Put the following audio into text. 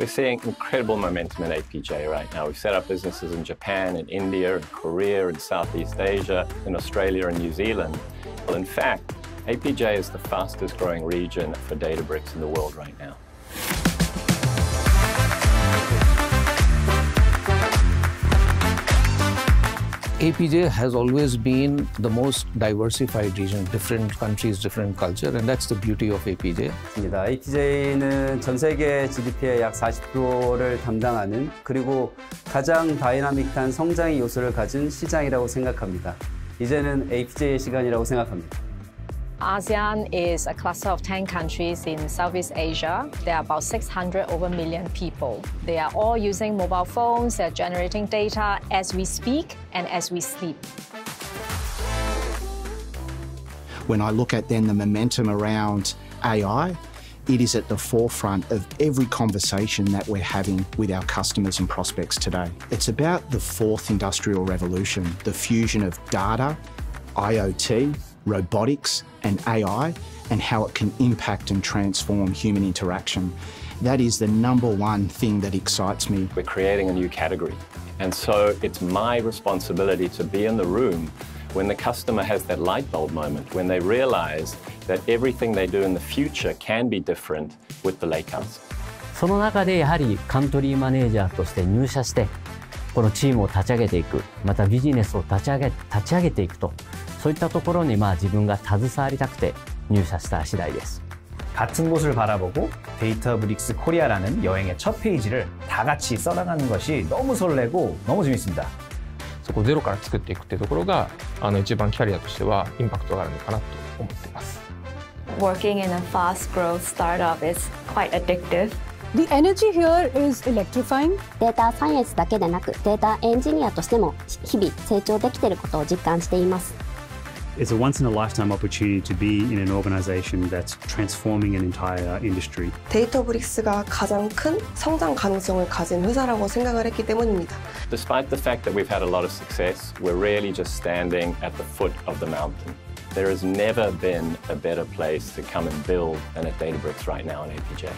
We're seeing incredible momentum in APJ right now. We've set up businesses in Japan, in India, in Korea, in Southeast Asia, in Australia and New Zealand. Well, in fact, APJ is the fastest growing region for Databricks in the world right now. APJ has always been the most diversified region, different countries, different culture, and that's the beauty of APJ. APJ는 전 세계 GDP의 약 40%를 담당하는 그리고 가장 다이나믹한 성장의 요소를 가진 시장이라고 생각합니다. 이제는 APJ의 시간이라고 생각합니다. ASEAN is a cluster of 10 countries in Southeast Asia. There are about 600 over million people. They are all using mobile phones, they're generating data as we speak and as we sleep. When I look at then the momentum around AI, it is at the forefront of every conversation that we're having with our customers and prospects today. It's about the fourth industrial revolution, the fusion of data, IoT, robotics, and AI, and how it can impact and transform human interaction. That is the number one thing that excites me. We're creating a new category. And so it's my responsibility to be in the room when the customer has that light bulb moment, when they realize that everything they do in the future can be different with the Lakehouse. その中でやはりカントリーマネージャーとして入社してこのチームを立ち上げていくまたビジネスを立ち上げ立ち上げていくと そういったところにまあ自分が携わりたくて入社した次第です 같은 곳을 바라보고 데이터 브릭스 코리아라는 여행의 첫 페이지를 다 같이 써나가는 것이 너무 설레고 너무 재밌습니다. そこをゼロから作っていくっていうところがあの一番キャリアとしてはインパクトがあるのかなと思っています。Working in a fast growth startup is quite addictive. The energy here is electrifying. データサイエンスだけでなくデータエンジニアとしても日々成長できていることを実感しています。 It's a once in a lifetime opportunity to be in an organization that's transforming an entire industry. 데이터브릭스가 가장 큰 성장 가능성을 가진 회사라고 생각을 했기 때문입니다. Despite the fact that we've had a lot of success, we're really just standing at the foot of the mountain. There has never been a better place to come and build than at Databricks right now in APJ.